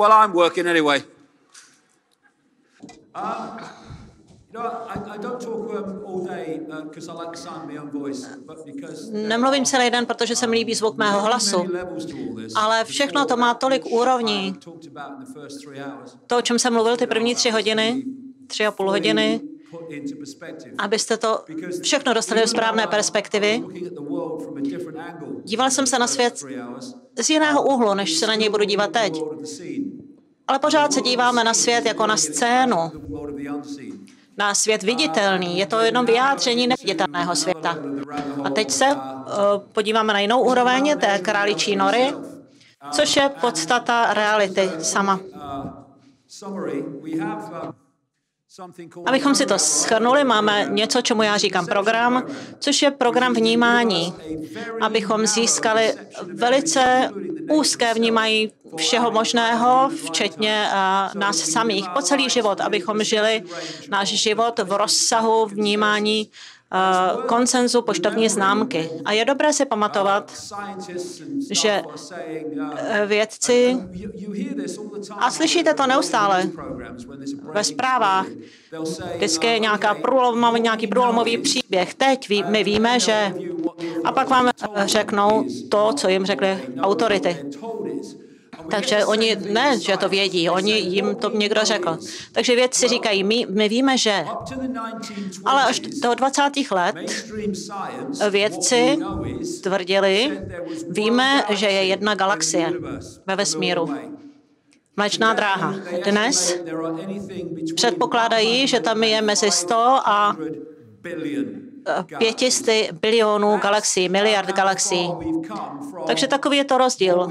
Well, I'm working anyway. Uh, you know, I, I don't talk um, all day because I like the sound of my own voice, but because Nemluvím celý den, protože se mi líbí zvuk mého hlasu. Ale všechno to má tolik úrovní. To, o čem jsem mluvil ty první tři hodiny, tři a půl hodiny, abyste to všechno dostali do správné perspektivy. Díval jsem se na svět z jiného úhlu, než se na něj budu dívat teď. Ale pořád se díváme na svět jako na scénu, na svět viditelný. Je to jenom vyjádření neviditelného světa. A teď se uh, podíváme na jinou úroveň té králičí nory, což je podstata reality sama. Abychom si to schrnuli, máme něco, čemu já říkám program, což je program vnímání, abychom získali velice úzké vnímají všeho možného, včetně uh, nás samých, po celý život, abychom žili náš život v rozsahu vnímání konsenzu poštovní známky. A je dobré si pamatovat, že vědci, a slyšíte to neustále ve zprávách, vždycky nějaká průlom, nějaký průlomový příběh. Teď my víme, že... A pak vám řeknou to, co jim řekly autority. Takže oni ne, že to vědí, oni jim to někdo řekl. Takže vědci říkají, my, my víme, že. Ale až do 20. let vědci tvrdili, víme, že je jedna galaxie ve vesmíru. Mlečná dráha. Dnes předpokládají, že tam je mezi 100 a 500 bilionů galaxií, miliard galaxií. Takže takový je to rozdíl.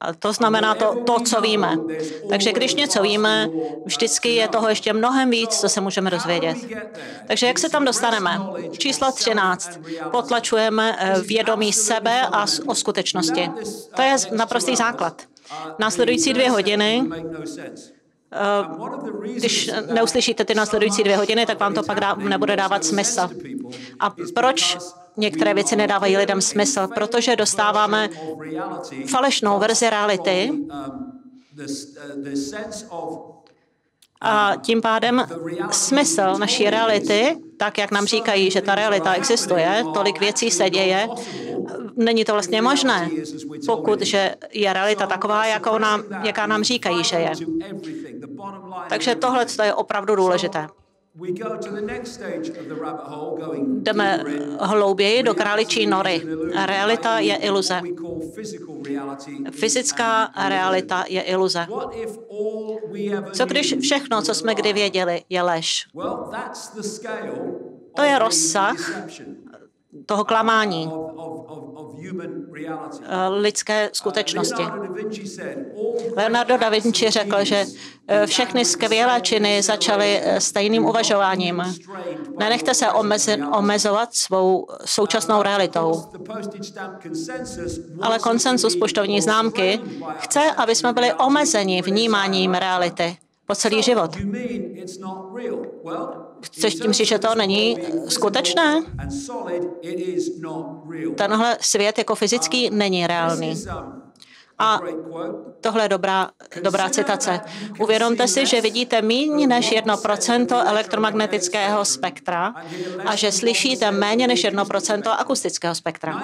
A to znamená to, to, co víme. Takže když něco víme, vždycky je toho ještě mnohem víc, co se můžeme dozvědět. Takže jak se tam dostaneme? Číslo 13. Potlačujeme eh, vědomí sebe a o skutečnosti. To je naprostý základ. Následující dvě hodiny Eh, když neuslyšíte ty následující dvě hodiny, tak vám to pak dá, nebude dávat smysl. A proč některé věci nedávají lidem smysl? Protože dostáváme falešnou verzi reality a tím pádem smysl naší reality, tak jak nám říkají, že ta realita existuje, tolik věcí se děje, není to vlastně možné, pokud že je realita taková, jakou nám, jaká nám říkají, že je. Takže tohle je opravdu důležité. Jdeme hlouběji do králičí nory. Realita je iluze. Fyzická realita je iluze. Co když všechno, co jsme kdy věděli, je lež? To je rozsah toho klamání eh, lidské skutečnosti. Leonardo da Vinci řekl, že eh, všechny skvělé činy začaly eh, stejným uvažováním. Nenechte se omezovat svou současnou realitou. Ale konsensus poštovní známky chce, aby jsme byli omezeni vnímáním reality po celý život. Chceš tím říct, že to není skutečné? Tenhle svět jako fyzický není reálný. A tohle je dobrá, dobrá citace. Uvědomte si, že vidíte méně než 1% elektromagnetického spektra a že slyšíte méně než 1% akustického spektra.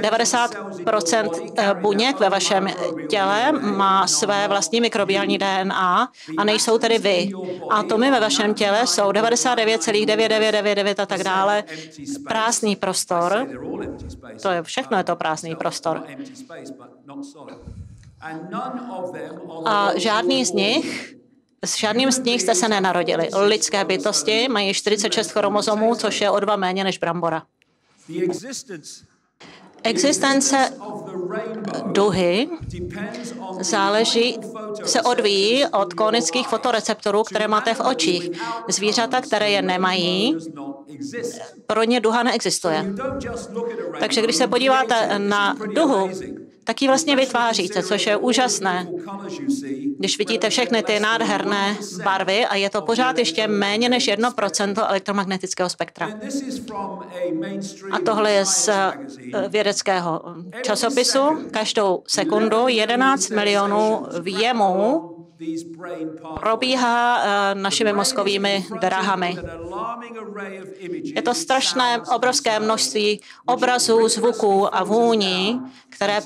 90% eh, buněk ve vašem těle má své vlastní mikrobiální DNA a nejsou tedy vy. Atomy ve vašem těle jsou 99,9999 a tak dále. Prázdný prostor. To je všechno, je to prázdný prostor. A žádný z nich s žádným z nich jste se nenarodili. Lidské bytosti mají 46 chromozomů, což je o dva méně než brambora. Existence duhy záleží, se odvíjí od konických fotoreceptorů, které máte v očích. Zvířata, které je nemají, pro ně duha neexistuje. Takže když se podíváte na duhu, tak ji vlastně vytváříte, což je úžasné. Když vidíte všechny ty nádherné barvy a je to pořád ještě méně než 1% elektromagnetického spektra. A tohle je z eh, vědeckého časopisu. Každou sekundu 11 milionů věmů probíhá eh, našimi mozkovými drahami. Je to strašné, obrovské množství obrazů, zvuků a vůní, které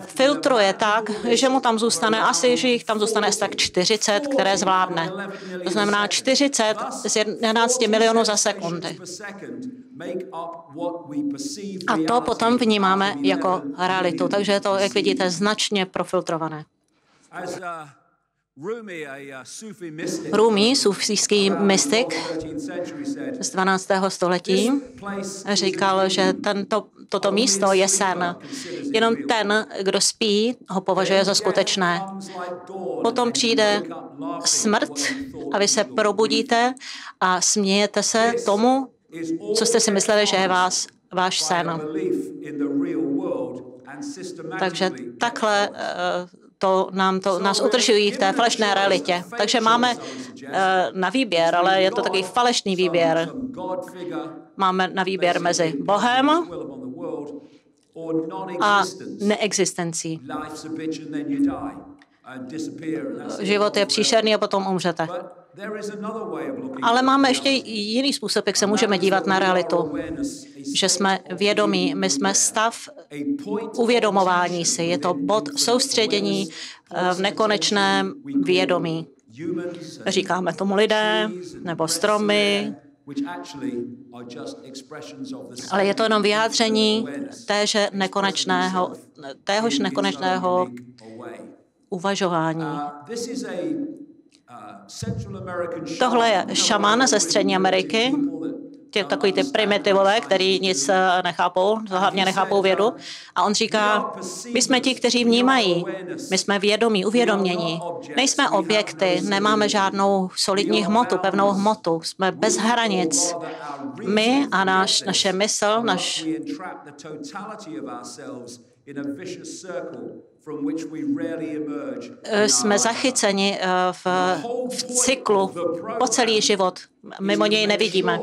filtruje tak, že mu tam zůstane asi, že jich tam zůstane asi tak 40, které zvládne. To znamená 40 z 11 milionů za sekundy. A to potom vnímáme jako realitu. Takže je to, jak vidíte, značně profiltrované. Rumi, sufijský mystik z 12. století, říkal, že tento, toto místo je sen. Jenom ten, kdo spí, ho považuje za skutečné. Potom přijde smrt a vy se probudíte a smějete se tomu, co jste si mysleli, že je vás, váš sen. Takže takhle to nám to, nás udržují v té falešné realitě. Takže máme uh, na výběr, ale je to takový falešný výběr. Máme na výběr mezi Bohem a neexistencí. Život je příšerný a potom umřete. Ale máme ještě jiný způsob, jak se můžeme dívat na realitu. Že jsme vědomí, my jsme stav uvědomování si. Je to bod soustředění eh, v nekonečném vědomí. Říkáme tomu lidé nebo stromy, ale je to jenom vyjádření téže nekonečného, téhož nekonečného uvažování. Tohle je šaman ze Střední Ameriky, tě, takový ty primitivové, který nic eh, nechápou, hlavně nechápou vědu. A on říká, my jsme ti, kteří vnímají, my jsme vědomí, uvědomění. Nejsme objekty, nemáme žádnou solidní hmotu, pevnou hmotu, jsme bez hranic. My a náš, naše mysl, naš jsme zachyceni eh, v, v cyklu po celý život. Mimo něj nevidíme.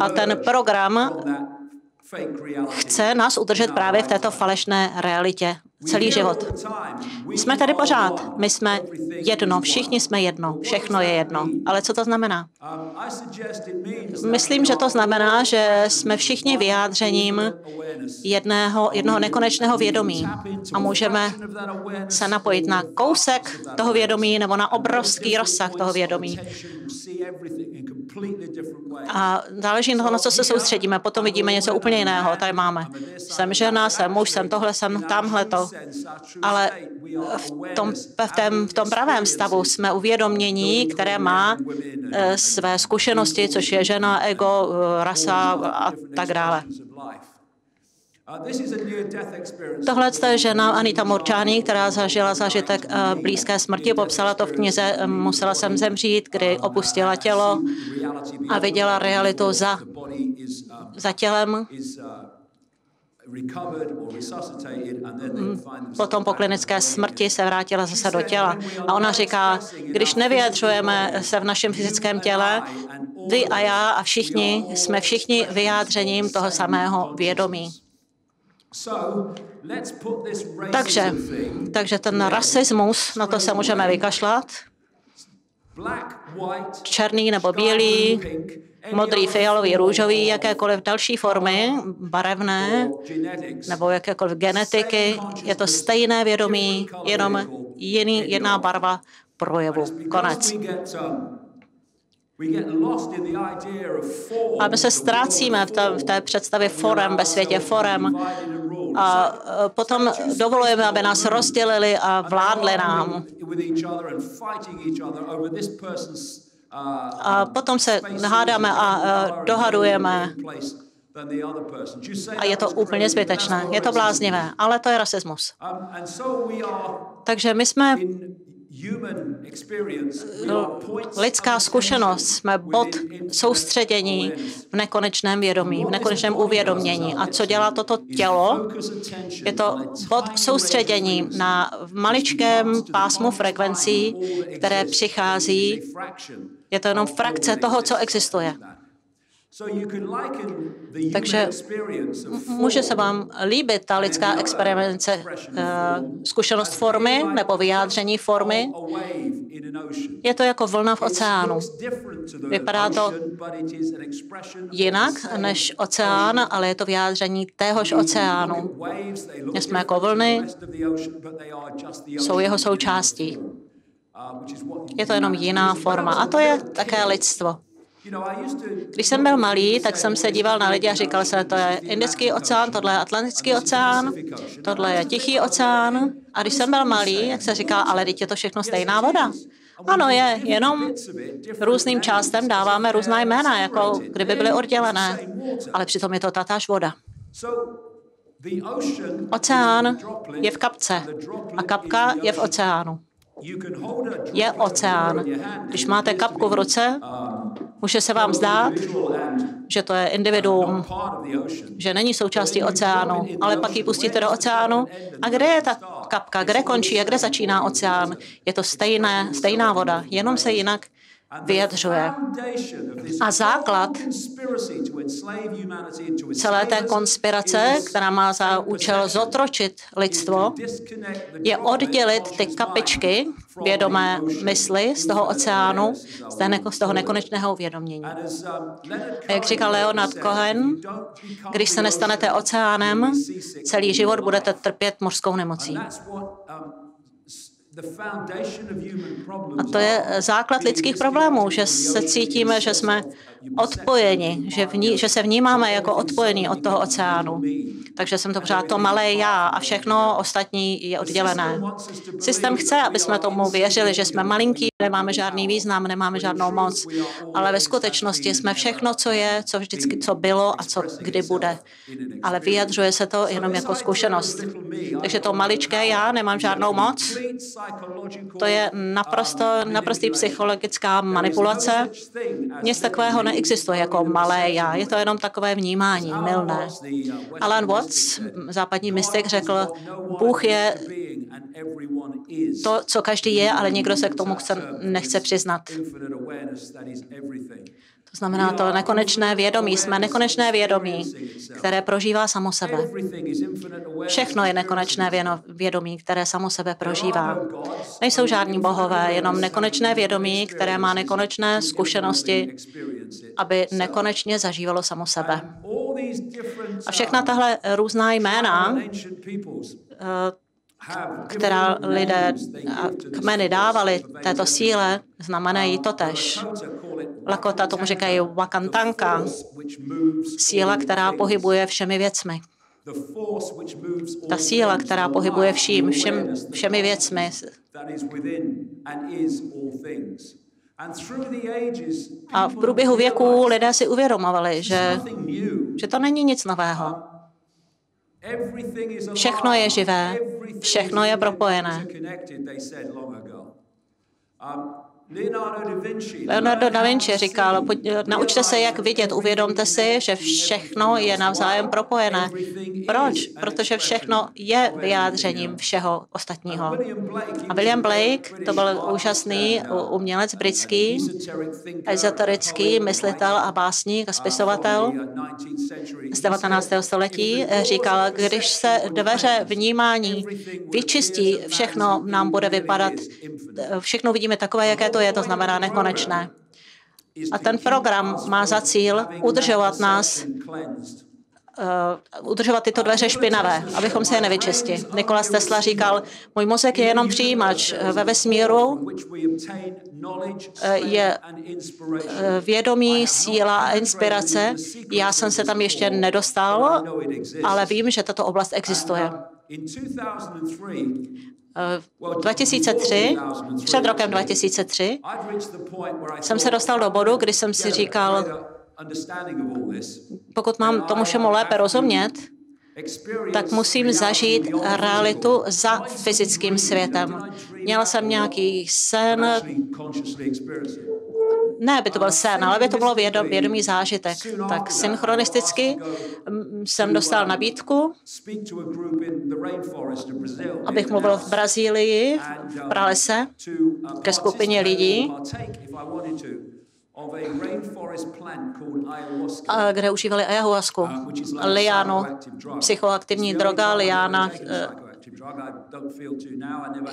A ten program chce nás udržet právě v této falešné realitě celý život. Jsme tady pořád. My jsme jedno, všichni jsme jedno, všechno je jedno. Ale co to znamená? Myslím, že to znamená, že jsme všichni vyjádřením jedného, jednoho nekonečného vědomí. a můžeme se napojit na kousek toho vědomí nebo na obrovský rozsah toho vědomí. A záleží na to, na co se soustředíme. Potom vidíme něco úplně jiného. Tady máme. Jsem žena, jsem muž, jsem tohle, jsem tamhle to. Ale v tom, v, tém, v tom pravém stavu jsme uvědomění, které má eh, své zkušenosti, což je žena, ego, rasa a tak dále. Tohle je žena Anita Murčány, která zažila zažitek eh, blízké smrti, popsala to v knize Musela jsem zemřít, kdy opustila tělo a viděla realitu za, za tělem Mm, potom po klinické smrti se vrátila zase do těla. A ona říká, když nevyjadřujeme se v našem fyzickém těle, vy a já a všichni jsme všichni vyjádřením toho samého vědomí. Takže, takže ten rasismus, na to se můžeme vykašlat. Černý nebo bílý, modrý, fialový, růžový, jakékoliv další formy, barevné nebo jakékoliv genetiky, je to stejné vědomí, jenom jiný, jiná barva projevu. Konec. A my se ztrácíme v té, v té představě forem ve světě forem a potom dovolujeme, aby nás rozdělili a vládli nám. A potom se hádáme a dohadujeme. A je to úplně zbytečné. Je to bláznivé, ale to je rasismus. Takže my jsme lidská zkušenost, jsme bod soustředění v nekonečném vědomí, v nekonečném uvědomění. A co dělá toto tělo? Je to bod soustředění na maličkém pásmu frekvencí, které přichází. Je to jenom frakce toho, co existuje. Takže může se vám líbit ta lidská experimence, uh, zkušenost formy nebo vyjádření formy. Je to jako vlna v oceánu. Vypadá to jinak než oceán, ale je to vyjádření téhož oceánu. My jsme jako vlny, jsou jeho součástí. Je to jenom jiná forma. A to je také lidstvo. Když jsem byl malý, tak jsem se díval na lidi a říkal jsem, to je Indický oceán, tohle je Atlantický oceán, tohle je Tichý oceán. A když jsem byl malý, jak se říkal, ale teď je to všechno stejná voda. Ano, je, jenom různým částem dáváme různá jména, jako kdyby byly oddělené, ale přitom je to tatáž voda. Oceán je v kapce a kapka je v oceánu je oceán. Když máte kapku v ruce, může se vám zdát, že to je individuum, že není součástí oceánu, ale pak ji pustíte do oceánu. A kde je ta kapka? Kde končí a kde začíná oceán? Je to stejné, stejná voda, jenom se jinak vyjadřuje. A základ celé té konspirace, která má za účel zotročit lidstvo, je oddělit ty kapičky vědomé mysli z toho oceánu, z toho nekonečného uvědomění. A jak říkal Leonard Cohen, když se nestanete oceánem, celý život budete trpět mořskou nemocí. A to je základ lidských problémů, že se cítíme, že jsme odpojeni, že, vní, že se vnímáme jako odpojení od toho oceánu. Takže jsem to pořád to malé já a všechno ostatní je oddělené. Systém chce, aby jsme tomu věřili, že jsme malinký, nemáme žádný význam, nemáme žádnou moc, ale ve skutečnosti jsme všechno, co je, co vždycky, co bylo a co kdy bude. Ale vyjadřuje se to jenom jako zkušenost. Takže to maličké já, nemám žádnou moc, to je naprosto, naprostý psychologická manipulace. Nic takového neexistuje jako malé já, je to jenom takové vnímání, milné. Alan Watts, západní mystik, řekl, Bůh je to, co každý je, ale nikdo se k tomu chce, nechce přiznat. Znamená to nekonečné vědomí. Jsme nekonečné vědomí, které prožívá samo sebe. Všechno je nekonečné vědomí, které samo sebe prožívá. Nejsou žádní bohové, jenom nekonečné vědomí, které má nekonečné zkušenosti, aby nekonečně zažívalo samo sebe. A všechna tahle různá jména, která lidé a kmeny dávali této síle, znamenají to tež. Lakota tomu říkají wakantanka, síla, která pohybuje všemi věcmi. Ta síla, která pohybuje vším, všem, všemi věcmi. A v průběhu věků lidé si uvědomovali, že, že to není nic nového. Všechno je živé, všechno je propojené. Leonardo da Vinci říkal, naučte se, jak vidět, uvědomte si, že všechno je navzájem propojené. Proč? Protože všechno je vyjádřením všeho ostatního. A William Blake, to byl úžasný umělec britský, ezoterický myslitel a básník a spisovatel z 19. století, říkal, když se dveře vnímání vyčistí, všechno nám bude vypadat, všechno vidíme takové, jaké to to je, to znamená nekonečné. A ten program má za cíl udržovat nás uh, udržovat tyto dveře špinavé, abychom se je nevyčistili. Nikolas Tesla říkal, můj mozek je jenom přijímač. Ve vesmíru eh, je eh, vědomí, síla a inspirace. Já jsem se tam ještě nedostal, ale vím, že tato oblast existuje. 2003, před rokem 2003, jsem se dostal do bodu, kdy jsem si říkal, pokud mám tomu všemu lépe rozumět, tak musím zažít realitu za fyzickým světem. Měla jsem nějaký sen, ne, by to byl sen, ale by to bylo vědom, vědomý zážitek. Tak synchronisticky jsem dostal nabídku, abych mluvil v Brazílii, v pralese, ke skupině lidí, kde užívali ayahuasku, liánu, psychoaktivní droga, liána,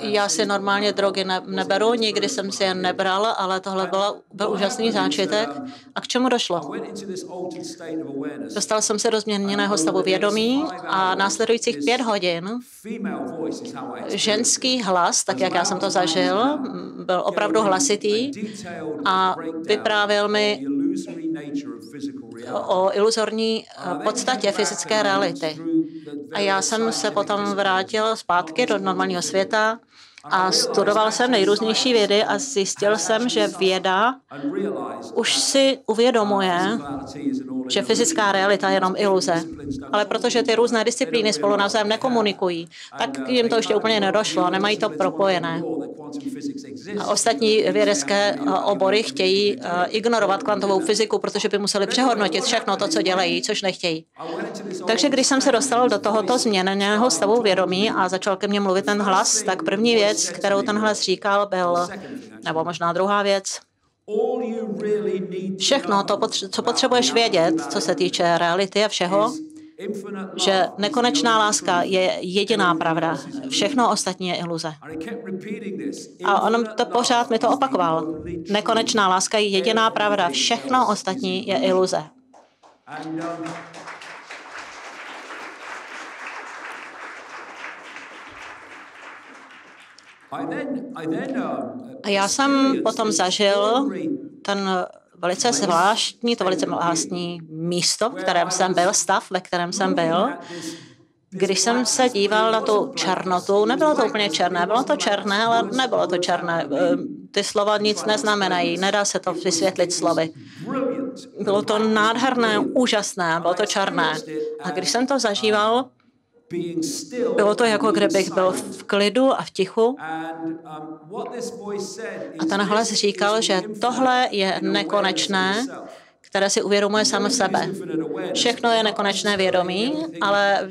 já si normálně drogy ne, neberu, nikdy jsem si je nebral, ale tohle byl, byl úžasný zážitek. A k čemu došlo? Dostal jsem se do změněného stavu vědomí a následujících pět hodin ženský hlas, tak jak já jsem to zažil, byl opravdu hlasitý a vyprávěl mi o iluzorní eh, podstatě fyzické reality. A já jsem se potom vrátil zpátky do normálního světa a studoval jsem nejrůznější vědy a zjistil jsem, že věda už si uvědomuje, že fyzická realita je jenom iluze. Ale protože ty různé disciplíny spolu navzájem nekomunikují, tak jim to ještě úplně nedošlo, nemají to propojené. A ostatní vědecké eh, obory chtějí eh, ignorovat kvantovou fyziku, protože by museli přehodnotit všechno to, co dělají, což nechtějí. Takže když jsem se dostal do tohoto změněného stavu vědomí a začal ke mně mluvit ten hlas, tak první věc, kterou ten hlas říkal, byl, nebo možná druhá věc, Všechno to, co potřebuješ vědět, co se týče reality a všeho, že nekonečná láska je jediná pravda. Všechno ostatní je iluze. A on to pořád mi to opakoval. Nekonečná láska je jediná pravda. Všechno ostatní je iluze. A já jsem potom zažil ten velice zvláštní, to velice zvláštní místo, v kterém jsem byl, stav, ve kterém jsem byl. Když jsem se díval na tu černotu, nebylo to úplně černé, bylo to černé, ale nebylo to černé. Ty slova nic neznamenají, nedá se to vysvětlit slovy. Bylo to nádherné, úžasné, bylo to černé. A když jsem to zažíval, bylo to jako kdybych byl v klidu a v tichu. A ten hlas říkal, že tohle je nekonečné, které si uvědomuje sám sebe. Všechno je nekonečné vědomí, ale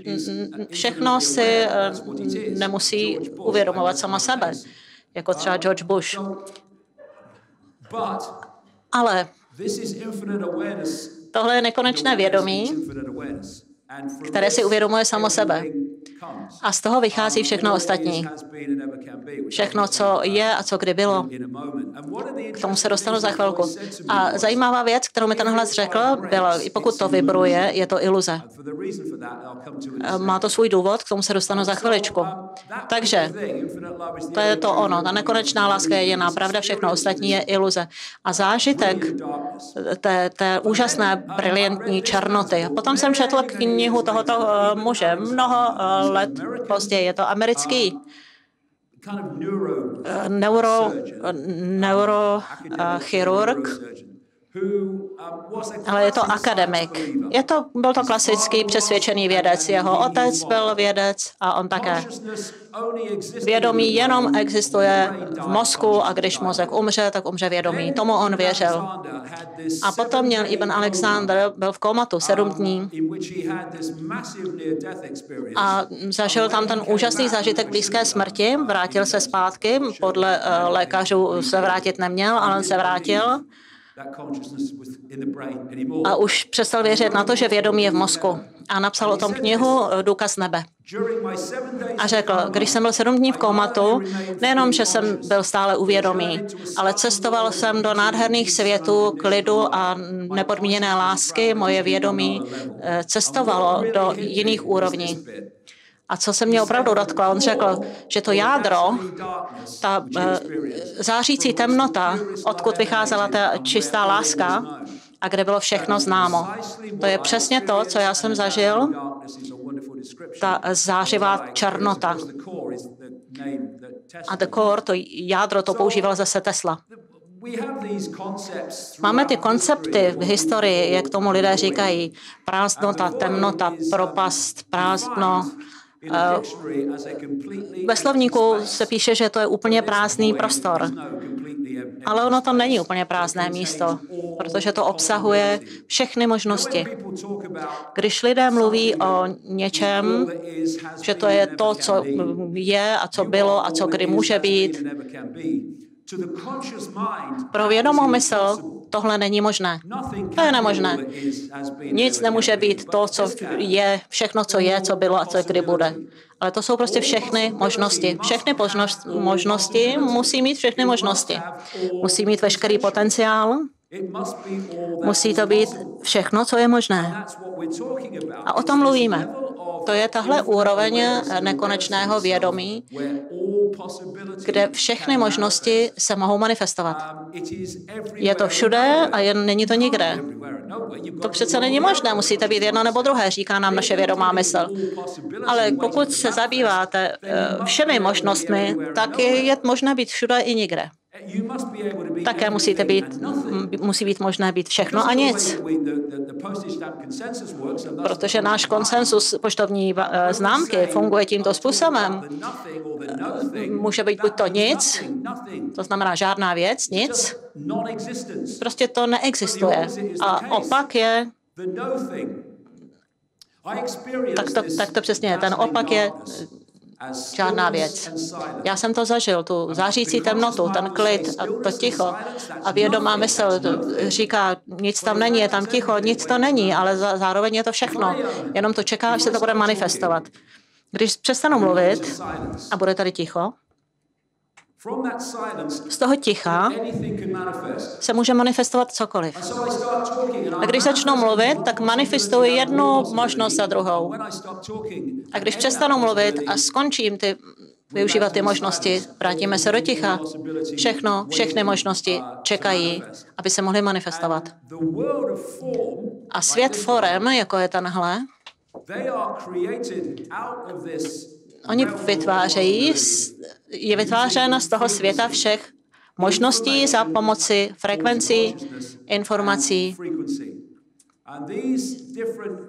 všechno si nemusí uvědomovat sama sebe, jako třeba George Bush. Ale tohle je nekonečné vědomí, které si uvědomuje samo sebe. A z toho vychází všechno ostatní. Všechno, co je a co kdy bylo. K tomu se dostanu za chvilku. A zajímavá věc, kterou mi ten hlas řekl, byla, i pokud to vibruje, je to iluze. Má to svůj důvod, k tomu se dostanu za chviličku. Takže to je to ono. Ta nekonečná láska je jediná pravda, všechno ostatní je iluze. A zážitek té, té úžasné, briliantní černoty. Potom jsem četl knihu tohoto eh, muže mnoho eh, let později. Je to americký eh, neuro, neurochirurg, ale je to akademik. Je to, byl to klasický přesvědčený vědec. Jeho otec byl vědec a on také. Vědomí jenom existuje v mozku a když mozek umře, tak umře vědomí. Tomu on věřil. A potom měl Ibn Alexander, byl v komatu sedm dní a zažil tam ten úžasný zážitek blízké smrti, vrátil se zpátky, podle uh, lékařů se vrátit neměl, ale on se vrátil a už přestal věřit na to, že vědomí je v mozku. A napsal o tom knihu eh, Důkaz nebe. A řekl, když jsem byl sedm dní v komatu, nejenom, že jsem byl stále uvědomý, ale cestoval jsem do nádherných světů, klidu a nepodmíněné lásky. Moje vědomí eh, cestovalo do jiných úrovní. A co se mě opravdu dotklo, on řekl, že to jádro, ta uh, zářící temnota, odkud vycházela ta čistá láska a kde bylo všechno známo. To je přesně to, co já jsem zažil, ta zářivá černota. A the core, to jádro, to používal zase Tesla. Máme ty koncepty v historii, jak tomu lidé říkají, prázdnota, temnota, propast, prázdno. Eh, ve slovníku se píše, že to je úplně prázdný prostor. Ale ono to není úplně prázdné místo, protože to obsahuje všechny možnosti. Když lidé mluví o něčem, že to je to, co je a co bylo a co kdy může být, pro vědomou mysl tohle není možné. To je nemožné. Nic nemůže být to, co je, všechno, co je, co bylo a co kdy bude. Ale to jsou prostě všechny možnosti. Všechny možnosti musí mít všechny možnosti. Musí mít veškerý potenciál, Musí to být všechno, co je možné. A o tom mluvíme. To je tahle úroveň nekonečného vědomí, kde všechny možnosti se mohou manifestovat. Je to všude a jen není to nikde. To přece není možné, musíte být jedno nebo druhé, říká nám naše vědomá mysl. Ale pokud se zabýváte eh, všemi možnostmi, tak je možné být všude i nikde. Také musíte být, musí být možné být všechno a nic. Protože náš konsensus poštovní eh, známky funguje tímto způsobem. Může být buď to nic, to znamená žádná věc, nic, prostě to neexistuje. A opak je tak to, tak to přesně je. Ten opak je žádná věc. Já jsem to zažil, tu zářící temnotu, ten klid a to ticho. A vědomá mysl říká, nic tam není, je tam ticho, nic to není, ale zároveň je to všechno. Jenom to čeká, až se to bude manifestovat. Když přestanu mluvit a bude tady ticho, z toho ticha se může manifestovat cokoliv. A když začnu mluvit, tak manifestuji jednu možnost za druhou. A když přestanu mluvit a skončím ty využívat ty možnosti, vrátíme se do ticha. Všechno, všechny možnosti čekají, aby se mohly manifestovat. A svět forem, jako je tenhle, oni vytvářejí, je vytvářen z toho světa všech možností za pomoci frekvencí, informací.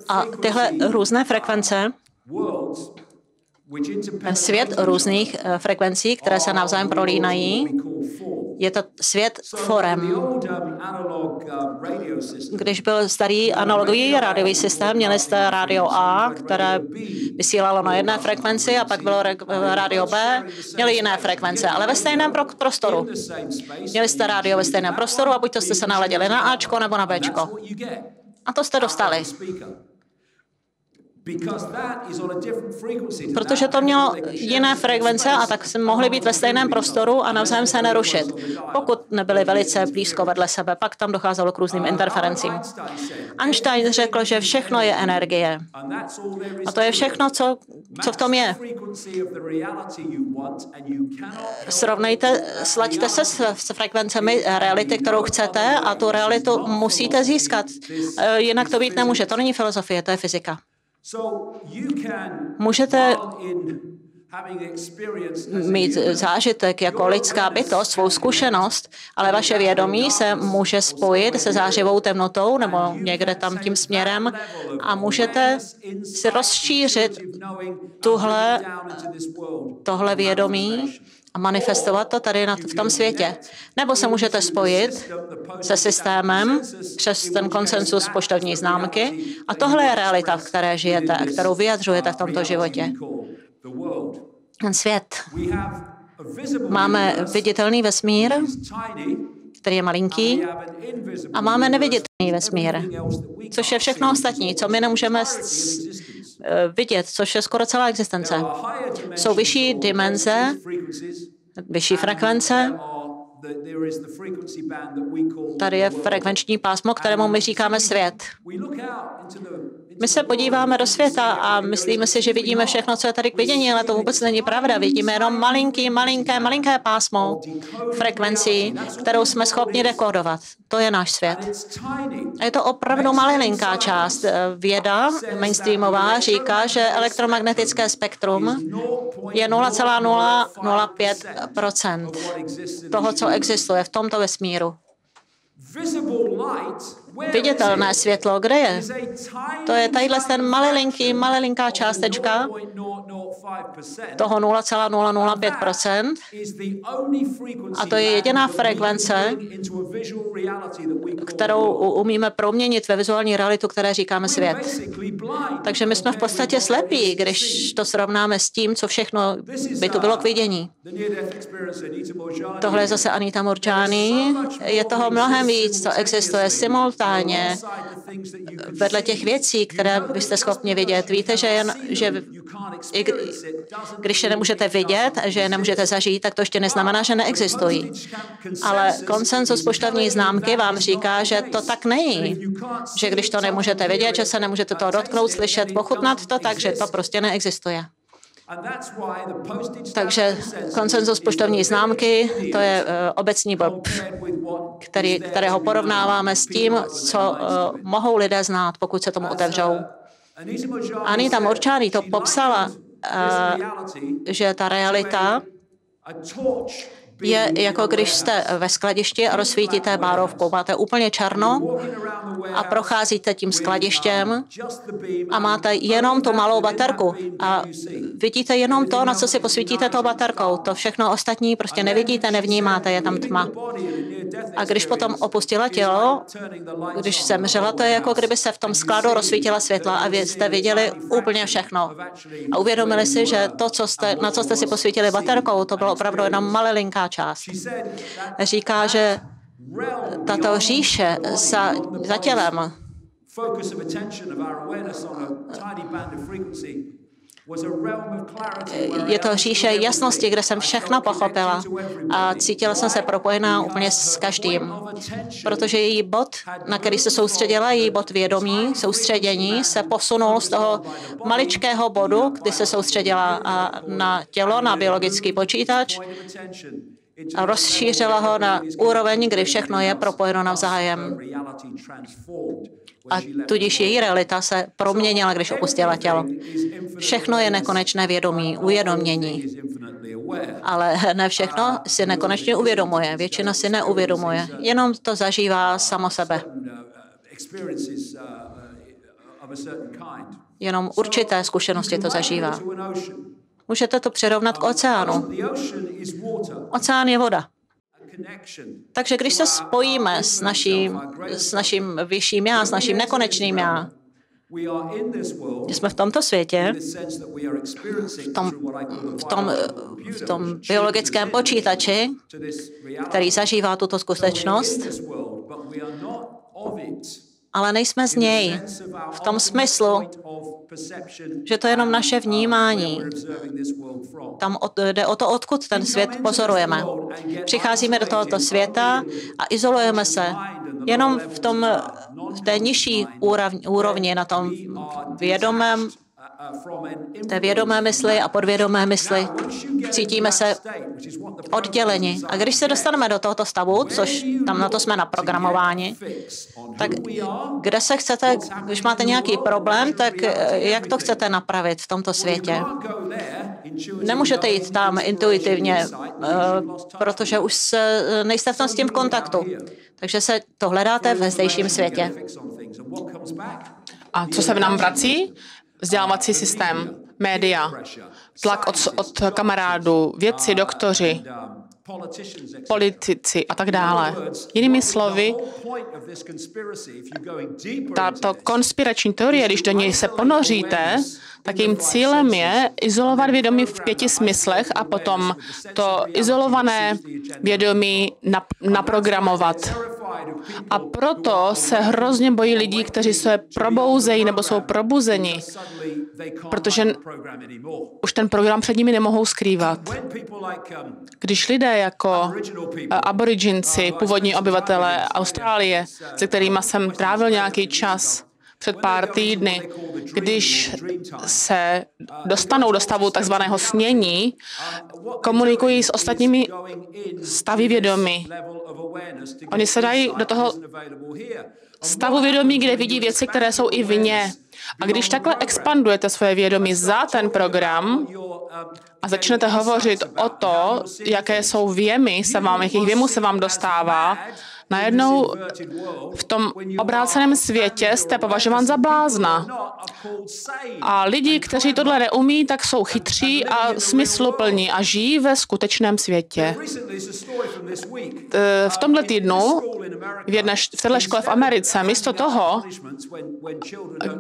A tyhle různé frekvence, svět různých eh, frekvencí, které se navzájem prolínají, je to svět forem. Když byl starý analogový rádiový systém, měli jste rádio A, které vysílalo na jedné frekvenci a pak bylo rádio B, měli jiné frekvence, ale ve stejném prostoru. Měli jste rádio ve stejném prostoru a buď to jste se naladili na Ačko nebo na Bčko. A to jste dostali. Protože to mělo jiné frekvence a tak se mohly být ve stejném prostoru a navzájem se nerušit. Pokud nebyly velice blízko vedle sebe, pak tam docházelo k různým interferencím. Einstein řekl, že všechno je energie. A to je všechno, co, co v tom je. Srovnejte, slaďte se s frekvencemi reality, kterou chcete a tu realitu musíte získat. E, jinak to být nemůže. To není filozofie, to je fyzika. Můžete mít zážitek jako lidská bytost, svou zkušenost, ale vaše vědomí se může spojit se zářivou temnotou nebo někde tam tím směrem a můžete si rozšířit tuhle, tohle vědomí a manifestovat to tady na, v tom světě. Nebo se můžete spojit se systémem přes ten konsensus poštovní známky a tohle je realita, v které žijete a kterou vyjadřujete v tomto životě. Ten svět. Máme viditelný vesmír, který je malinký, a máme neviditelný vesmír, což je všechno ostatní, co my nemůžeme vidět, což je skoro celá existence. Jsou vyšší dimenze, vyšší frekvence, Tady je frekvenční pásmo, kterému my říkáme svět. My se podíváme do světa a myslíme si, že vidíme všechno, co je tady k vidění, ale to vůbec není pravda. Vidíme jenom malinký, malinké, malinké pásmo frekvencí, kterou jsme schopni dekodovat. To je náš svět. A je to opravdu malinká část. Věda mainstreamová říká, že elektromagnetické spektrum je 0,005% toho, co existuje v tomto vesmíru. Viditelné světlo, kde je? To je tadyhle ten malinký, malilinká částečka toho 0,005%. A to je jediná frekvence, kterou umíme proměnit ve vizuální realitu, které říkáme svět. Takže my jsme v podstatě slepí, když to srovnáme s tím, co všechno by tu bylo k vidění. Tohle je zase Anita Murjani. Je toho mnohem víc, co existuje simultánně vedle těch věcí, které byste schopni vidět. Víte, že, jen, že i když je nemůžete vidět, že je nemůžete zažít, tak to ještě neznamená, že neexistují. Ale konsenzus poštovní známky vám říká, že to tak není. Že když to nemůžete vidět, že se nemůžete to dotknout, slyšet, pochutnat to, takže to prostě neexistuje. Takže konsenzus poštovní známky, to je uh, obecní blb, který, kterého porovnáváme s tím, co uh, mohou lidé znát, pokud se tomu otevřou. Anita Morčány to popsala, uh, že ta realita je jako když jste ve skladišti a rozsvítíte bárovku. Máte úplně černo a procházíte tím skladištěm a máte jenom tu malou baterku a vidíte jenom to, na co si posvítíte tou baterkou. To všechno ostatní prostě nevidíte, nevnímáte, je tam tma. A když potom opustila tělo, když zemřela, to je jako kdyby se v tom skladu rozsvítila světla a vy jste viděli úplně všechno. A uvědomili si, že to, co jste, na co jste si posvítili baterkou, to bylo opravdu jenom malinká část. Říká, že tato říše za, za tělem je to říše jasnosti, kde jsem všechno pochopila a cítila jsem se propojená úplně s každým. Protože její bod, na který se soustředila, její bod vědomí, soustředění, se posunul z toho maličkého bodu, kdy se soustředila na tělo, na biologický počítač, a rozšířila ho na úroveň, kdy všechno je propojeno navzájem. A tudíž její realita se proměnila, když opustila tělo. Všechno je nekonečné vědomí, uvědomění. Ale ne všechno si nekonečně uvědomuje. Většina si neuvědomuje. Jenom to zažívá samo sebe. Jenom určité zkušenosti to zažívá. Můžete to přirovnat k oceánu. Oceán je voda. Takže když se spojíme s naším, s naším vyšším já, s naším nekonečným já, jsme v tomto světě, v tom, v tom, v tom biologickém počítači, který zažívá tuto skutečnost, ale nejsme z něj. V tom smyslu, že to je jenom naše vnímání. Tam jde o to, odkud ten svět pozorujeme. Přicházíme do tohoto světa a izolujeme se jenom v, tom, v té nižší úrovni, na tom vědomém té vědomé mysli a podvědomé mysli. Cítíme se odděleni. A když se dostaneme do tohoto stavu, což tam na to jsme naprogramováni, tak kde se chcete, když máte nějaký problém, tak eh, jak to chcete napravit v tomto světě? Nemůžete jít tam intuitivně, eh, protože už se, eh, nejste v tom s tím v kontaktu. Takže se to hledáte ve zdejším světě. A co se v nám vrací? Vzdělávací systém, média, tlak od, od kamarádů, vědci, doktoři, politici a tak dále. Jinými slovy, tato konspirační teorie, když do něj se ponoříte, tak jejím cílem je izolovat vědomí v pěti smyslech a potom to izolované vědomí naprogramovat. A proto se hrozně bojí lidí, kteří se probouzejí nebo jsou probuzeni, protože už ten program před nimi nemohou skrývat. Když lidé jako aboriginci, původní obyvatelé Austrálie, se kterými jsem trávil nějaký čas, před pár týdny, když se dostanou do stavu takzvaného snění, komunikují s ostatními stavy vědomí. Oni se dají do toho stavu vědomí, kde vidí věci, které jsou i vně. A když takhle expandujete svoje vědomí za ten program a začnete hovořit o to, jaké jsou věmy, se vám, jakých věmů se vám dostává, Najednou v tom obráceném světě jste považován za blázna. A lidi, kteří tohle neumí, tak jsou chytří a smysluplní a žijí ve skutečném světě. V tomhle týdnu v, jedné, v této škole v Americe, místo toho,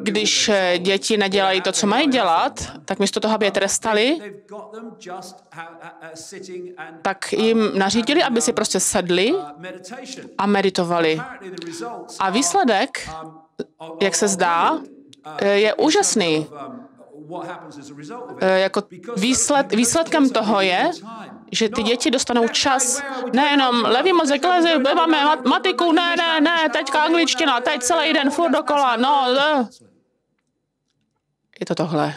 když děti nedělají to, co mají dělat, tak místo toho, aby je trestali, tak jim nařídili, aby si prostě sedli a meditovali. A výsledek, jak se zdá, je úžasný. Jako výsled, výsledkem toho je, že ty děti dostanou čas, nejenom levý mozek, lezi, máme matiku, ne, ne, ne, teďka angličtina, teď celý den furt dokola, no. Je to tohle.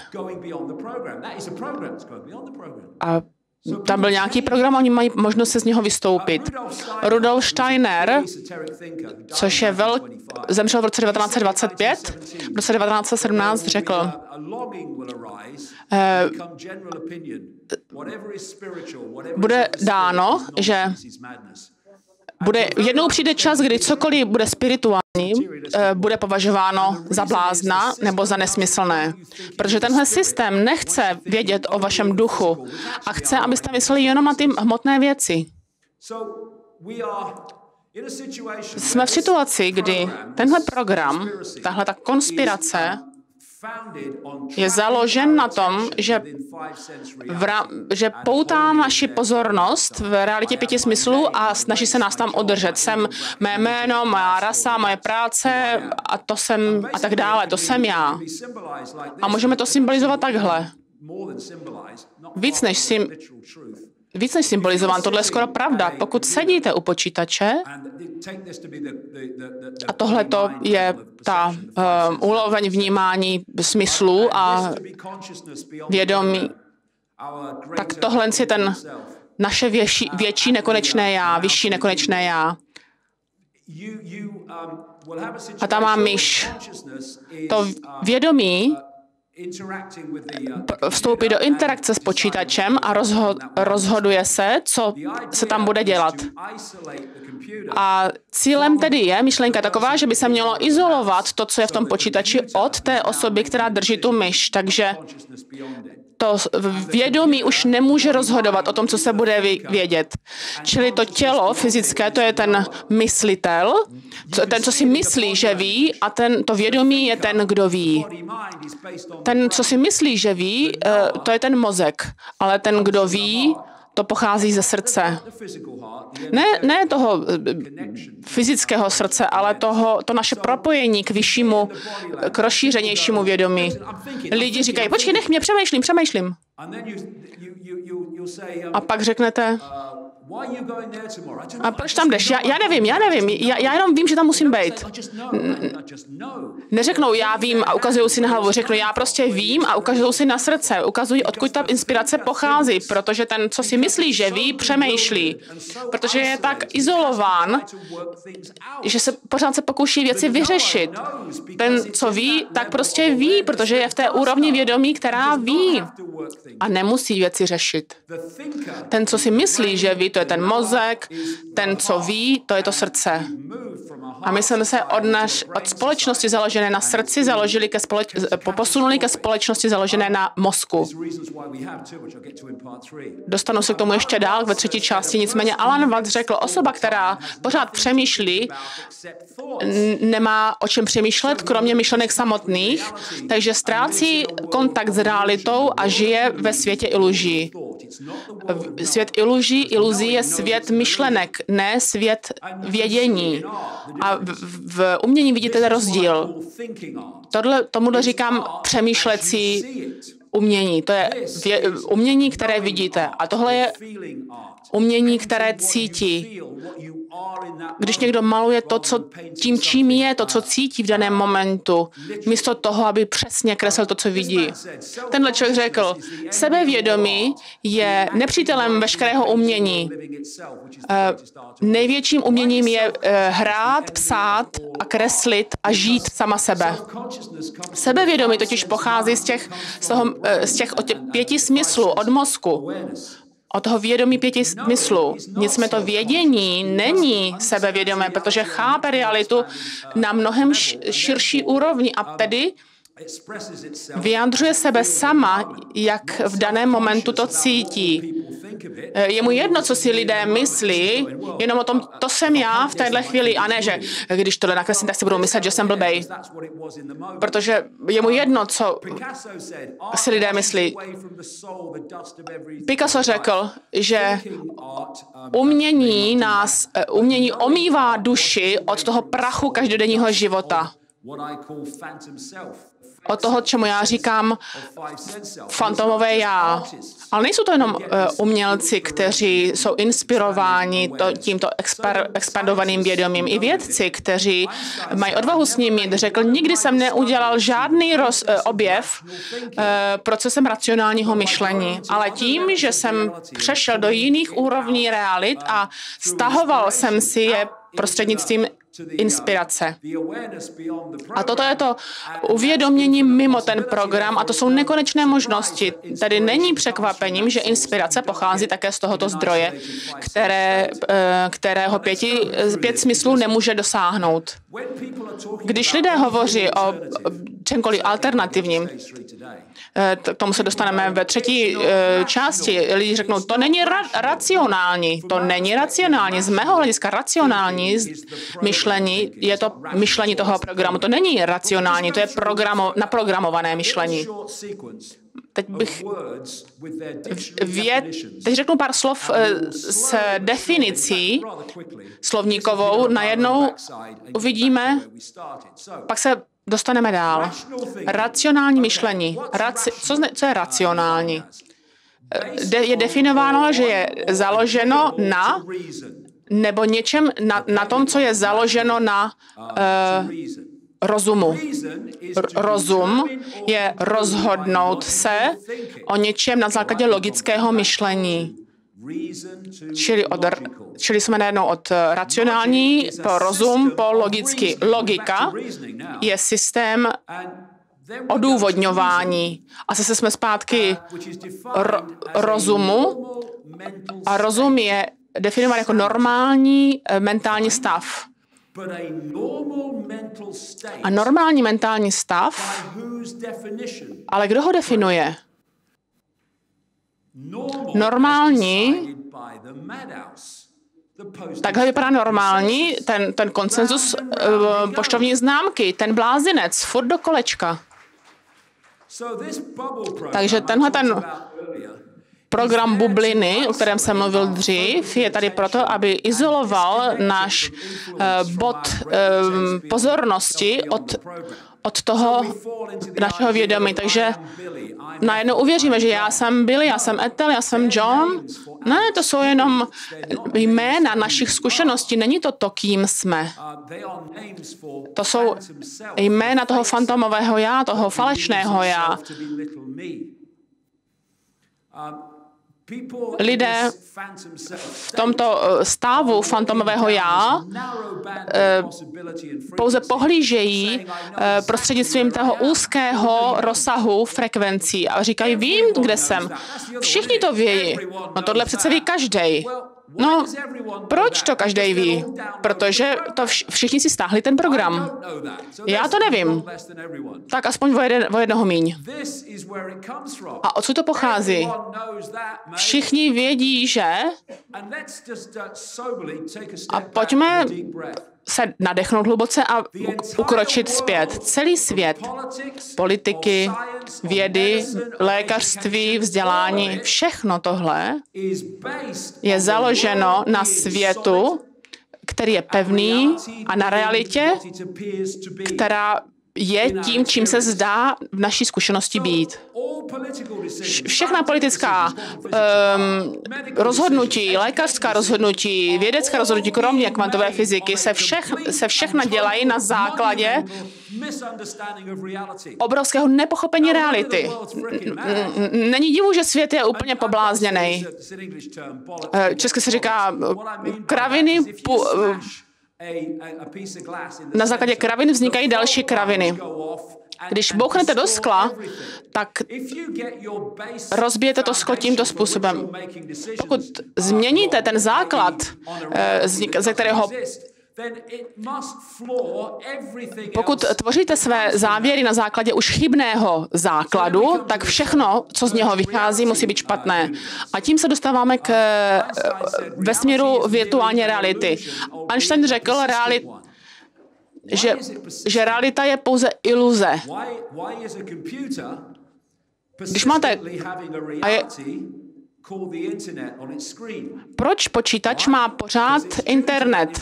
A tam byl nějaký program, oni mají možnost se z něho vystoupit. Rudolf Steiner, což je vel, zemřel v roce 1925, v roce 1917 řekl, eh, bude dáno, že bude, jednou přijde čas, kdy cokoliv bude spirituální, bude považováno za blázna nebo za nesmyslné. Protože tenhle systém nechce vědět o vašem duchu a chce, abyste mysleli jenom na ty hmotné věci. Jsme v situaci, kdy tenhle program, tahle ta konspirace je založen na tom, že, vra, že poutá naši pozornost v realitě pěti smyslů a snaží se nás tam udržet. Jsem mé jméno, má rasa, moje práce a to jsem a tak dále. To jsem já. A můžeme to symbolizovat takhle. Víc než, sim, víc než symbolizován. Tohle je skoro pravda. Pokud sedíte u počítače, a tohle to je ta úroveň vnímání smyslu a vědomí, tak tohle je ten naše větší, větší nekonečné já, vyšší nekonečné já. A tam má myš. To vědomí vstoupí do interakce s počítačem a rozho- rozhoduje se, co se tam bude dělat. A cílem tedy je myšlenka taková, že by se mělo izolovat to, co je v tom počítači od té osoby, která drží tu myš. Takže to vědomí už nemůže rozhodovat o tom, co se bude vědět. Čili to tělo fyzické, to je ten myslitel, ten, co si myslí, že ví, a ten, to vědomí je ten, kdo ví. Ten, co si myslí, že ví, eh, to je ten mozek, ale ten, kdo ví, to pochází ze srdce. Ne, ne toho eh, fyzického srdce, ale toho, to naše propojení k vyššímu, k rozšířenějšímu vědomí. Lidi říkají, počkej, nech mě, přemýšlím, přemýšlím. A pak řeknete, a proč tam jdeš? Já, já nevím, já nevím. Já, já jenom vím, že tam musím být. Neřeknou, já vím a ukazují si na hlavu. Řeknu, já prostě vím a ukazují si na srdce. Ukazují, odkud ta inspirace pochází, protože ten, co si myslí, že ví, přemýšlí. Protože je tak izolován, že se pořád se pokouší věci vyřešit. Ten, co ví, tak prostě ví, protože je v té úrovni vědomí, která ví a nemusí věci řešit. Ten, co si myslí, že ví, to je ten mozek, ten, co ví, to je to srdce. A my jsme se od, naš, od společnosti založené na srdci založili ke společ, posunuli ke společnosti založené na mozku. Dostanu se k tomu ještě dál ve třetí části, nicméně Alan Watts řekl, osoba, která pořád přemýšlí, nemá o čem přemýšlet, kromě myšlenek samotných, takže ztrácí kontakt s realitou a žije ve světě iluží. Svět iluží, iluzí je svět myšlenek, ne svět vědění. A v, v umění vidíte ten rozdíl. Tohle, tomuhle říkám přemýšlecí umění. To je vě, umění, které vidíte. A tohle je umění, které cítí. když někdo maluje to, co tím, čím je, to, co cítí v daném momentu, místo toho, aby přesně kreslil to, co vidí. Tenhle člověk řekl, sebevědomí je nepřítelem veškerého umění. Uh, největším uměním je uh, hrát, psát a kreslit a žít sama sebe. Sebevědomí totiž pochází z těch, z toho, uh, z těch pěti smyslů, od mozku od toho vědomí pěti smyslů. Nicméně to vědění není sebevědomé, protože chápe realitu na mnohem širší úrovni a tedy vyjadřuje sebe sama, jak v daném momentu to cítí. Je mu jedno, co si lidé myslí, jenom o tom, to jsem já v téhle chvíli, a ne, že když tohle nakreslím, tak si budou myslet, že jsem blbej. Protože je mu jedno, co si lidé myslí. Picasso řekl, že umění nás, eh, umění omývá duši od toho prachu každodenního života od toho, čemu já říkám fantomové já. Ale nejsou to jenom uh, umělci, kteří jsou inspirováni to, tímto exper, expandovaným vědomím. I vědci, kteří mají odvahu s mít. Řekl, nikdy jsem neudělal žádný roz, uh, objev uh, procesem racionálního myšlení, ale tím, že jsem přešel do jiných úrovní realit a stahoval jsem si je prostřednictvím inspirace. A toto je to uvědomění mimo ten program a to jsou nekonečné možnosti. Tady není překvapením, že inspirace pochází také z tohoto zdroje, které, eh, kterého pěti, pět smyslů nemůže dosáhnout. Když lidé hovoří o čemkoliv alternativním, Eh, k tomu se dostaneme ve třetí eh, části. Lidi řeknou, to není ra- racionální, to není racionální. Z mého hlediska racionální myšlení je to myšlení toho programu. To není racionální, to je programo- naprogramované myšlení. Teď bych věd, teď řeknu pár slov eh, s definicí slovníkovou. Najednou uvidíme, pak se dostaneme dál. Racionální myšlení. Raci, co, zne, co je racionální? De, je definováno, že je založeno na nebo něčem na, na tom, co je založeno na uh, rozumu. R- rozum je rozhodnout se o něčem na základě logického myšlení. Čili, od, čili jsme najednou od racionální po rozum po logický. Logika je systém odůvodňování. A zase jsme zpátky ro, rozumu. A rozum je definován jako normální eh, mentální stav. A normální mentální stav, ale kdo ho definuje? Normální, takhle vypadá normální, ten, ten konsenzus uh, poštovní známky, ten blázinec, furt do kolečka. Takže tenhle ten program bubliny, o kterém jsem mluvil dřív, je tady proto, aby izoloval náš uh, bod uh, pozornosti od od toho našeho vědomí. Takže najednou uvěříme, že já jsem Billy, já jsem Ethel, já jsem John. Ne, to jsou jenom jména našich zkušeností, není to to, kým jsme. To jsou jména toho fantomového já, toho falešného já lidé v tomto eh, stavu fantomového já eh, pouze pohlížejí eh, prostřednictvím toho úzkého rozsahu frekvencí a říkají, vím, kde jsem. Všichni to vějí. No tohle přece ví každý. No, proč to každý ví? Protože to všichni si stáhli ten program. Já to nevím. Tak aspoň o, jeden, o jednoho míň. A co to pochází? Všichni vědí, že... A pojďme se nadechnout hluboce a ukročit zpět. Celý svět, politiky, vědy, lékařství, vzdělání, všechno tohle je založeno na světu, který je pevný a na realitě, která je tím, čím se zdá v naší zkušenosti být. Všechna politická um, rozhodnutí, lékařská rozhodnutí, vědecká rozhodnutí, kromě kvantové fyziky, se, všech, se všechna dělají na základě obrovského nepochopení reality. Není divu, že svět je úplně poblázněný. Eh, česky se říká kraviny, pu, na základě kravin vznikají další kraviny. Když bouchnete do skla, tak rozbijete to sklo tímto způsobem. Pokud změníte ten základ, eh, ze kterého pokud tvoříte své závěry na základě už chybného základu, tak všechno, co z něho vychází, musí být špatné. A tím se dostáváme k eh, vesmíru virtuální reality. Einstein řekl, realit, že, že realita je pouze iluze. Když máte... A je, proč počítač má pořád internet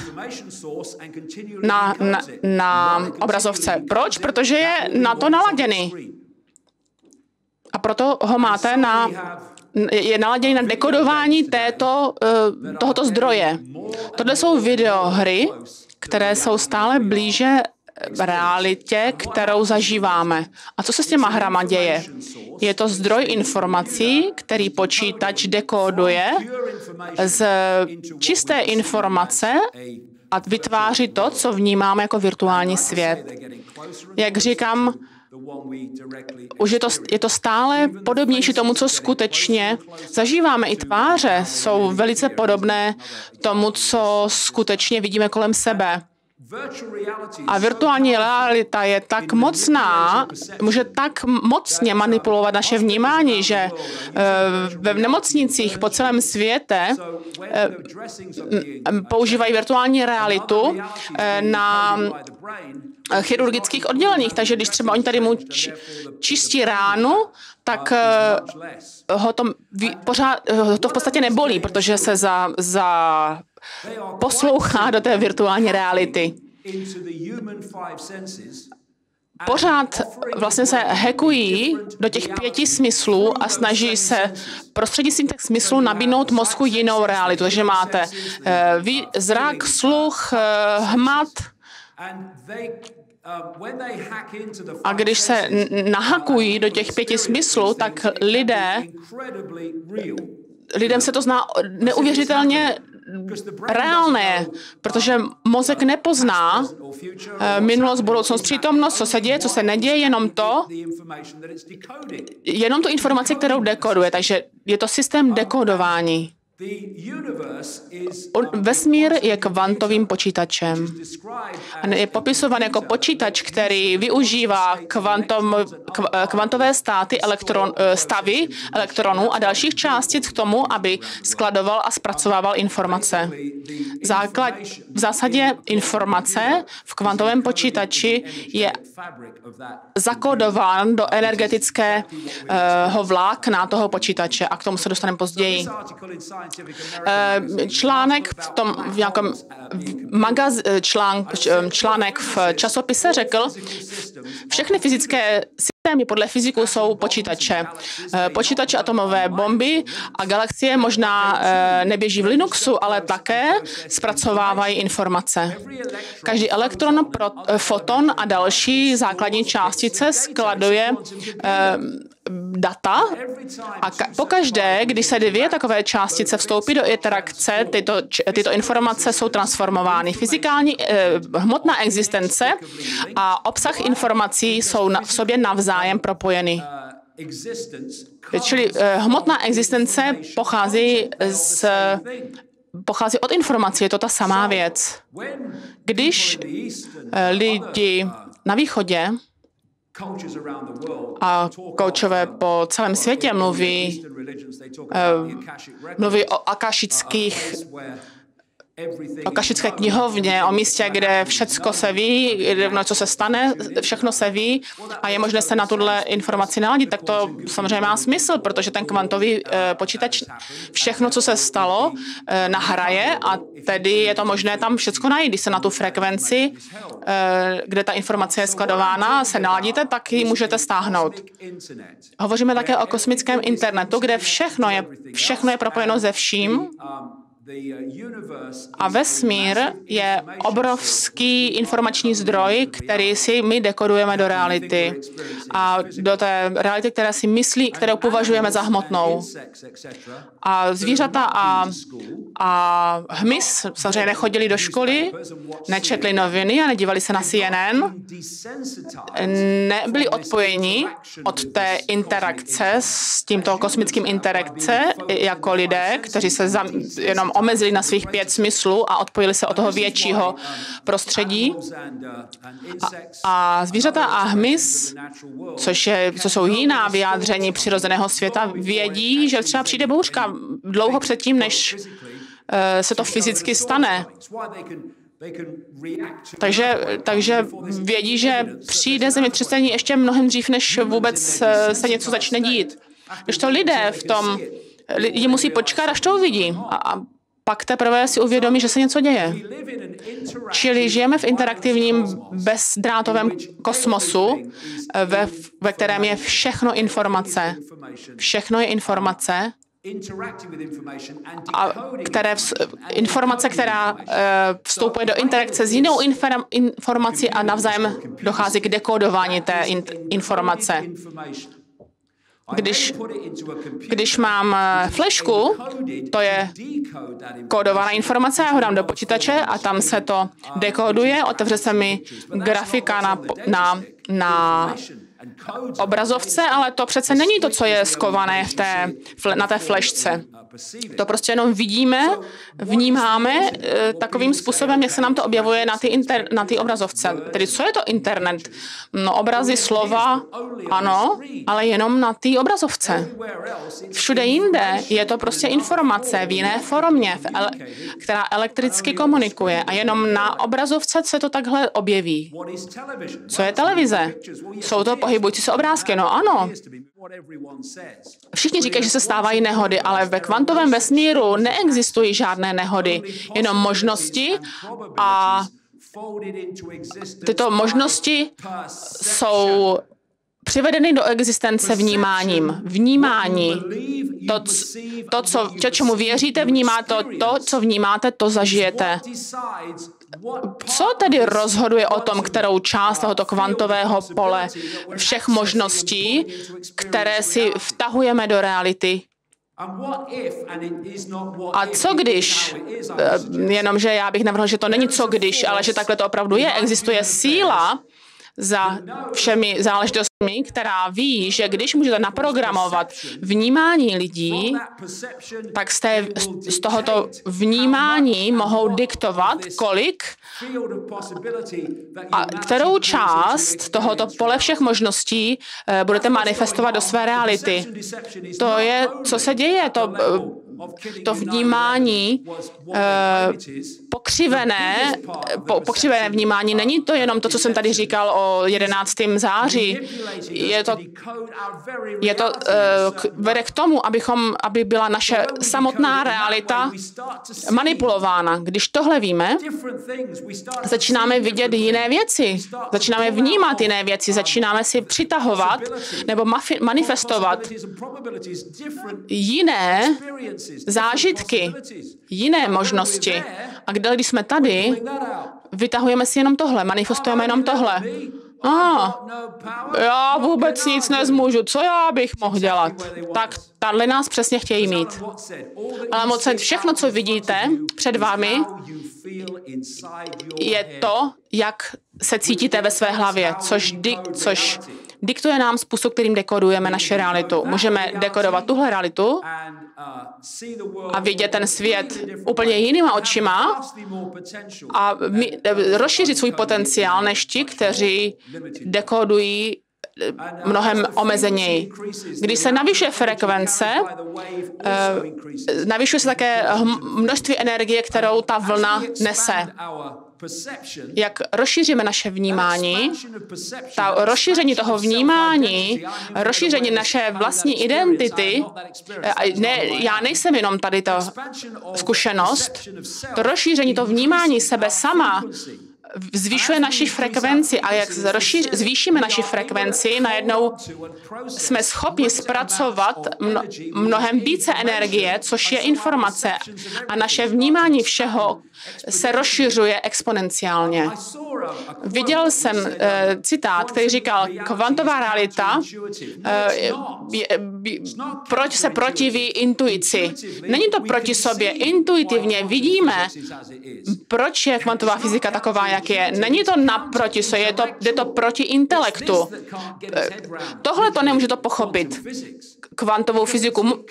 na, na, na obrazovce? Proč? Protože je na to naladěný. A proto ho máte na je naladěný na dekodování této, eh, tohoto zdroje. Tohle jsou videohry, které jsou stále blíže realitě, kterou zažíváme. A co se s těma hrama děje? Je to zdroj informací, který počítač dekóduje z čisté informace a vytváří to, co vnímáme jako virtuální svět. Jak říkám, už je to, je to stále podobnější tomu, co skutečně zažíváme. I tváře jsou velice podobné tomu, co skutečně vidíme kolem sebe. A virtuální realita je tak mocná, může tak mocně manipulovat naše vnímání, že eh, ve nemocnicích po celém světě eh, používají virtuální realitu eh, na chirurgických odděleních. Takže když třeba oni tady mu čistí ránu, tak ho to, pořád, ho to v podstatě nebolí, protože se za, za poslouchá do té virtuální reality. Pořád vlastně se hackují do těch pěti smyslů a snaží se prostřednictvím těch smyslů nabídnout mozku jinou realitu. Takže máte uh, zrak, sluch, uh, hmat, a když se nahakují do těch pěti smyslů, tak lidé, lidem se to zná neuvěřitelně reálné, protože mozek nepozná eh, minulost, budoucnost, přítomnost, co se děje, co se neděje, jenom to, jenom tu informaci, kterou dekoduje. Takže je to systém dekodování. Vesmír je kvantovým počítačem. Je popisovan jako počítač, který využívá kvantom, kvantové státy elektron, eh, stavy elektronů a dalších částic k tomu, aby skladoval a zpracovával informace. Základ, v zásadě informace v kvantovém počítači je zakódován do energetického vlákna toho počítače a k tomu se dostaneme později. Eh, článek v tom v nějakém magaz, eh, článk, eh, článek v časopise řekl, všechny fyzické systémy podle fyziku jsou počítače. Počítače atomové bomby a galaxie možná neběží v Linuxu, ale také zpracovávají informace. Každý elektron, foton a další základní částice skladuje data a ka- pokaždé, když se dvě takové částice vstoupí do interakce, tyto, tyto informace jsou transformovány. Fyzikální eh, hmotná existence a obsah informací jsou na, v sobě navzájem propojeny. Čili eh, hmotná existence pochází z pochází od informací, je to ta samá věc. Když eh, lidi na východě a koučové po celém světě mluví, uh, mluví o akašických o kašické knihovně, o místě, kde všecko se ví, kde, no, co se stane, všechno se ví a je možné se na tuhle informaci naladit, tak to samozřejmě má smysl, protože ten kvantový eh, počítač všechno, co se stalo, eh, nahraje a tedy je to možné tam všecko najít. Když se na tu frekvenci, eh, kde ta informace je skladována, se naladíte, tak ji můžete stáhnout. Hovoříme také o kosmickém internetu, kde všechno je, všechno je propojeno se vším Uh, a vesmír je obrovský informační zdroj, který si my dekodujeme do reality. a do té reality, která si myslí, kterou považujeme za hmotnou. A zvířata a, a hmyz samozřejmě nechodili do školy, nečetli noviny a nedívali se na CNN, nebyli odpojeni od té interakce s tímto kosmickým interakce jako lidé, kteří se zam, jenom omezili na svých pět smyslů a odpojili se od toho většího prostředí. insects. A zvířata a hmyz, což, je, co jsou jiná vyjádření přirozeného světa, vědí, že třeba přijde bouřka dlouho předtím, než eh, se to fyzicky stane. Takže, takže vědí, že přijde zemětřesení ještě mnohem dřív, než vůbec eh, se něco začne dít. Když to lidé v tom, lidi musí počkat, až to uvidí. A, a pak teprve si uvědomí, že se něco děje. Čili žijeme v interaktivním bezdrátovém kosmosu, ve, ve kterém je všechno informace. Všechno je informace, a které vz, informace, která eh, vstoupuje do interakce s jinou informací a navzájem dochází k dekodování té in, informace. Když- Když mám eh, flešku, to je kódovaná informace, já ho dám do počítače a tam se to dekoduje, otevře se mi grafika na, na, na obrazovce, ale to přece není to, co je skované v té, na té flešce. To prostě jenom vidíme, vnímáme eh, takovým způsobem, jak se nám to objevuje na ty, inter, na ty obrazovce. Tedy co je to internet? No obrazy, slova, ano, ale jenom na té obrazovce. Všude jinde je to prostě informace v jiné formě, v ele, která elektricky komunikuje a jenom na obrazovce se to takhle objeví. Co je televize? Jsou to pohybující se obrázky, no ano. Všichni říkají, že se stávají nehody, ale ve kvantovém vesmíru neexistují žádné nehody, jenom možnosti a tyto možnosti jsou přivedeny do existence vnímáním. Vnímání. To, to co, čemu věříte, vnímá to, to, co vnímáte, to zažijete. Co tedy rozhoduje o tom, kterou část tohoto kvantového pole všech možností, které si vtahujeme do reality? A co když, eh, jenomže já bych navrhl, že to není co když, ale že takhle to opravdu je, existuje síla za všemi záležitostmi, která ví, že když můžete naprogramovat vnímání lidí, tak z, té, z tohoto vnímání mohou diktovat, kolik a kterou část tohoto pole všech možností eh, budete manifestovat do své reality. To je, co se děje, to, eh, to vnímání eh, pokřivené, po, pokřivené vnímání. Není to jenom to, co jsem tady říkal o 11. září. Je to, je to eh, vede k tomu, abychom, aby byla naše samotná realita manipulována. Když tohle víme, začínáme vidět jiné věci, začínáme vnímat jiné věci, začínáme si přitahovat nebo manifestovat jiné zážitky, jiné možnosti. A kde, když jsme tady, vytahujeme si jenom tohle, manifestujeme jenom tohle. A, já vůbec nic nezmůžu, co já bych mohl dělat? Tak tady nás přesně chtějí mít. Ale moc všechno, co vidíte před vámi, je to, jak se cítíte ve své hlavě, což, di- což diktuje nám způsob, kterým dekodujeme naše realitu. Můžeme dekodovat tuhle realitu a vidět ten svět úplně jinýma očima a mi, rozšířit svůj potenciál než ti, kteří dekodují mnohem omezeněji. Když se navyšuje frekvence, navyšuje se také množství energie, kterou ta vlna nese jak rozšíříme naše vnímání, ta rozšíření toho vnímání, rozšíření naše vlastní identity, ne, já nejsem jenom tady ta zkušenost, to rozšíření to vnímání sebe sama zvyšuje naši frekvenci a jak rozšíř, zvýšíme naši frekvenci, najednou jsme schopni zpracovat mno, mnohem více energie, což je informace a naše vnímání všeho se rozšiřuje exponenciálně. Viděl jsem uh, citát, který říkal, kvantová realita uh, proč se protiví intuici. Není to proti sobě. Intuitivně vidíme, proč je kvantová fyzika taková, jak je. Není to naproti se, je to, je to proti intelektu. Tohle to nemůže to pochopit kvantovou fyziku,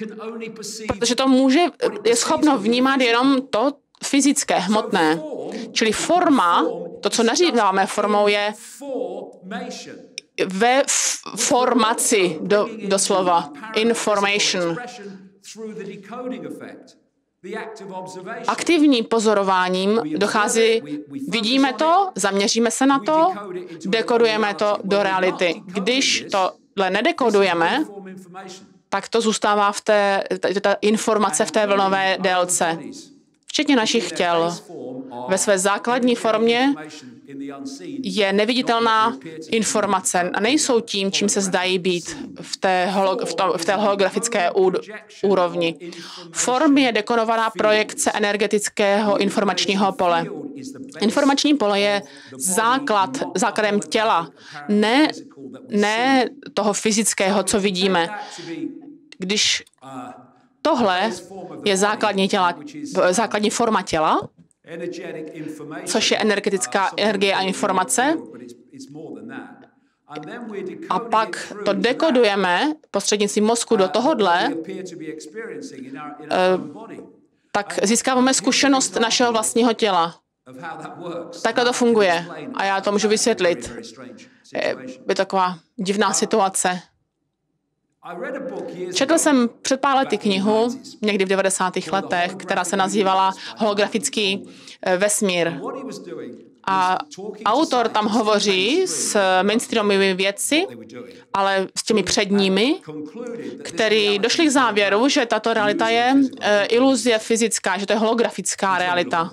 protože to může, je schopno vnímat jenom to fyzické, hmotné. Čili forma, to, co naříváme formou, je ve formaci do, doslova. Information. Aktivní pozorováním dochází, vidíme to, zaměříme se na to, dekodujeme to do reality. Když tohle nedekodujeme, tak to zůstává v té, ta informace v té vlnové délce. včetně našich těl. Ve své základní formě je neviditelná informace a nejsou tím, čím se zdají být v té, holo, v to, v té holografické úrovni. Form je dekonovaná projekce energetického informačního pole. Informační pole je základ, základem těla, ne, ne toho fyzického, co vidíme. Když Tohle je základní, těla, základní forma těla, což je energetická energie a informace. A pak to dekodujeme prostřednictvím mozku do tohohle, eh, tak získáváme zkušenost našeho vlastního těla. Takhle to funguje. A já to můžu vysvětlit. Je taková divná situace. Četl jsem před pár lety knihu, někdy v 90. letech, která se nazývala Holografický eh, vesmír. A autor tam hovoří s mainstreamovými věci, ale s těmi předními, který došli k závěru, že tato realita je uh, iluzie fyzická, že to je holografická realita.